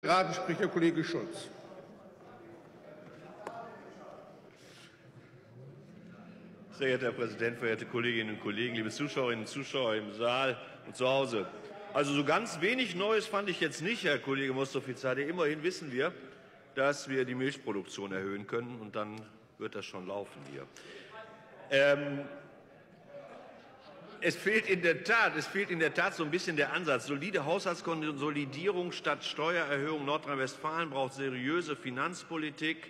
Gerade Kollege Schulz. Sehr geehrter Herr Präsident, verehrte Kolleginnen und Kollegen, liebe Zuschauerinnen und Zuschauer im Saal und zu Hause. Also so ganz wenig Neues fand ich jetzt nicht, Herr Kollege Mostofizade. Immerhin wissen wir, dass wir die Milchproduktion erhöhen können, und dann wird das schon laufen hier. Ähm, es fehlt in der Tat, es fehlt in der Tat so ein bisschen der Ansatz. Solide Haushaltskonsolidierung statt Steuererhöhung. Nordrhein-Westfalen braucht seriöse Finanzpolitik.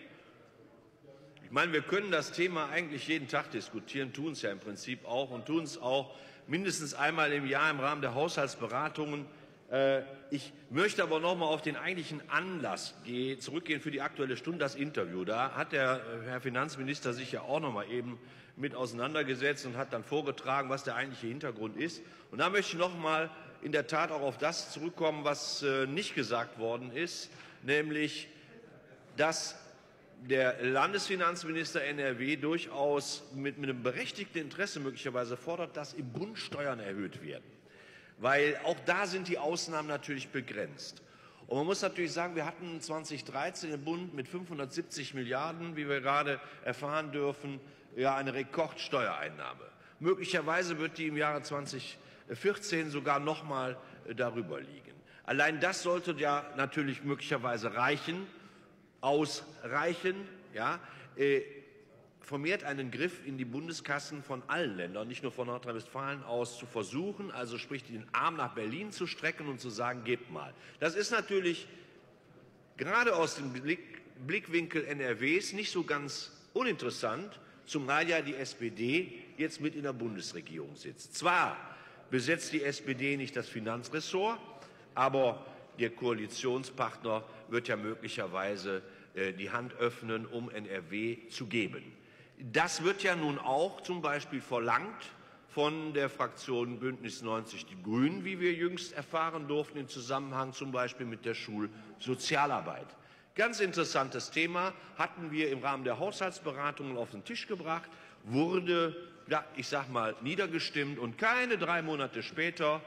Ich meine, wir können das Thema eigentlich jeden Tag diskutieren, tun es ja im Prinzip auch und tun es auch mindestens einmal im Jahr im Rahmen der Haushaltsberatungen. Äh, ich möchte aber noch mal auf den eigentlichen Anlass zurückgehen für die Aktuelle Stunde, das Interview. Da hat der äh, Herr Finanzminister sich ja auch noch mal eben mit auseinandergesetzt und hat dann vorgetragen, was der eigentliche Hintergrund ist. Und da möchte ich noch mal in der Tat auch auf das zurückkommen, was äh, nicht gesagt worden ist, nämlich, dass der Landesfinanzminister NRW durchaus mit, mit einem berechtigten Interesse möglicherweise fordert, dass im Bund Steuern erhöht werden weil auch da sind die Ausnahmen natürlich begrenzt. Und man muss natürlich sagen, wir hatten 2013 im Bund mit 570 Milliarden, wie wir gerade erfahren dürfen, ja eine Rekordsteuereinnahme. Möglicherweise wird die im Jahre 2014 sogar noch mal äh, darüber liegen. Allein das sollte ja natürlich möglicherweise reichen, ausreichen, ja, äh, vermehrt einen Griff in die Bundeskassen von allen Ländern, nicht nur von Nordrhein-Westfalen aus, zu versuchen, also sprich den Arm nach Berlin zu strecken und zu sagen, gebt mal. Das ist natürlich gerade aus dem Blick, Blickwinkel NRWs nicht so ganz uninteressant, zumal ja die SPD jetzt mit in der Bundesregierung sitzt. Zwar besetzt die SPD nicht das Finanzressort, aber der Koalitionspartner wird ja möglicherweise äh, die Hand öffnen, um NRW zu geben. Das wird ja nun auch zum Beispiel verlangt von der Fraktion Bündnis 90 Die Grünen, wie wir jüngst erfahren durften, im Zusammenhang zum Beispiel mit der Schulsozialarbeit. Ganz interessantes Thema hatten wir im Rahmen der Haushaltsberatungen auf den Tisch gebracht, wurde, ja, ich sag mal, niedergestimmt und keine drei Monate später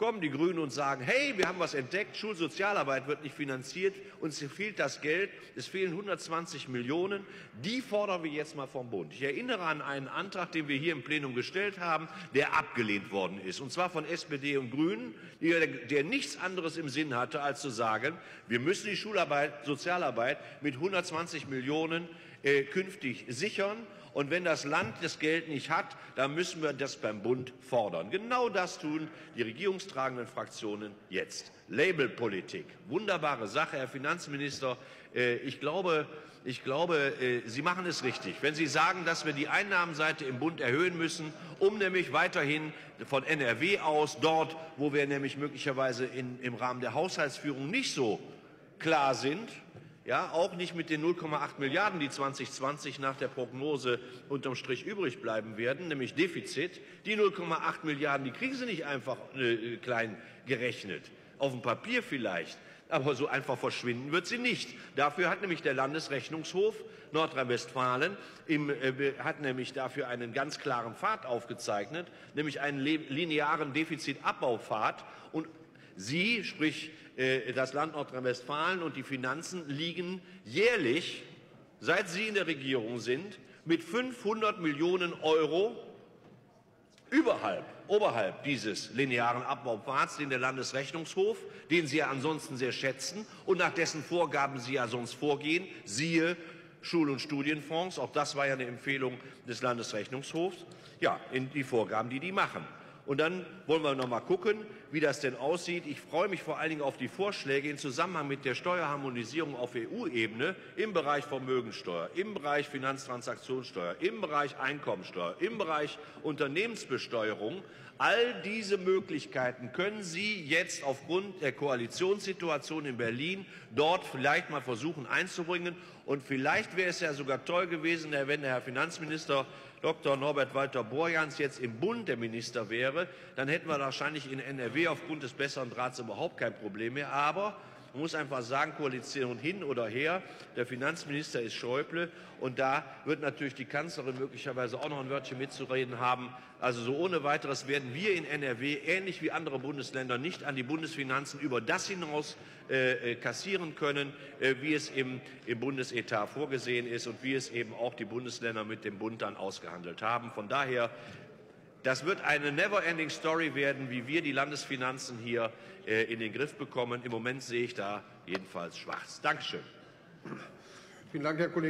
kommen die Grünen und sagen, hey, wir haben was entdeckt, Schulsozialarbeit wird nicht finanziert, uns fehlt das Geld, es fehlen 120 Millionen, die fordern wir jetzt mal vom Bund. Ich erinnere an einen Antrag, den wir hier im Plenum gestellt haben, der abgelehnt worden ist, und zwar von SPD und Grünen, der, der nichts anderes im Sinn hatte, als zu sagen, wir müssen die Schularbeit, Sozialarbeit mit 120 Millionen äh, künftig sichern und wenn das Land das Geld nicht hat, dann müssen wir das beim Bund fordern. Genau das tun die regierungstragenden Fraktionen jetzt. Labelpolitik. Wunderbare Sache, Herr Finanzminister. Äh, ich glaube, ich glaube, äh, Sie machen es richtig, wenn Sie sagen, dass wir die Einnahmenseite im Bund erhöhen müssen, um nämlich weiterhin von NRW aus, dort, wo wir nämlich möglicherweise in, im Rahmen der Haushaltsführung nicht so klar sind, ja, auch nicht mit den 0,8 Milliarden, die 2020 nach der Prognose unterm Strich übrig bleiben werden, nämlich Defizit. Die 0,8 Milliarden, die kriegen Sie nicht einfach äh, klein gerechnet. Auf dem Papier vielleicht, aber so einfach verschwinden wird sie nicht. Dafür hat nämlich der Landesrechnungshof Nordrhein-Westfalen äh, hat nämlich dafür einen ganz klaren Pfad aufgezeichnet, nämlich einen linearen Defizitabbauspfad. Und Sie, sprich äh, das Land Nordrhein-Westfalen und die Finanzen liegen jährlich, seit Sie in der Regierung sind, mit 500 Millionen Euro überhalb, oberhalb dieses linearen Abbaupfads, den der Landesrechnungshof, den Sie ja ansonsten sehr schätzen und nach dessen Vorgaben Sie ja sonst vorgehen, siehe Schul- und Studienfonds, auch das war ja eine Empfehlung des Landesrechnungshofs, ja, in die Vorgaben, die die machen. Und dann wollen wir noch mal gucken, wie das denn aussieht. Ich freue mich vor allen Dingen auf die Vorschläge im Zusammenhang mit der Steuerharmonisierung auf EU-Ebene im Bereich Vermögensteuer, im Bereich Finanztransaktionssteuer, im Bereich Einkommensteuer, im Bereich Unternehmensbesteuerung. All diese Möglichkeiten können Sie jetzt aufgrund der Koalitionssituation in Berlin dort vielleicht mal versuchen einzubringen. Und vielleicht wäre es ja sogar toll gewesen, wenn der Herr Finanzminister Dr. Norbert Walter Borjans jetzt im Bund der Minister wäre, dann hätten wir wahrscheinlich in NRW aufgrund des besseren Drahts überhaupt kein Problem mehr. Aber Man muss einfach sagen, Koalition hin oder her. Der Finanzminister ist Schäuble. Und da wird natürlich die Kanzlerin möglicherweise auch noch ein Wörtchen mitzureden haben. Also so ohne weiteres werden wir in NRW, ähnlich wie andere Bundesländer, nicht an die Bundesfinanzen über das hinaus äh, äh, kassieren können, äh, wie es im, im Bundesetat vorgesehen ist und wie es eben auch die Bundesländer mit dem Bund dann ausgehandelt haben. Von daher das wird eine never-ending Story werden, wie wir die Landesfinanzen hier äh, in den Griff bekommen. Im Moment sehe ich da jedenfalls schwarz. Dankeschön. Vielen Dank, Herr Kollege.